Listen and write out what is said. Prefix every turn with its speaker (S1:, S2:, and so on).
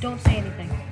S1: Don't say anything.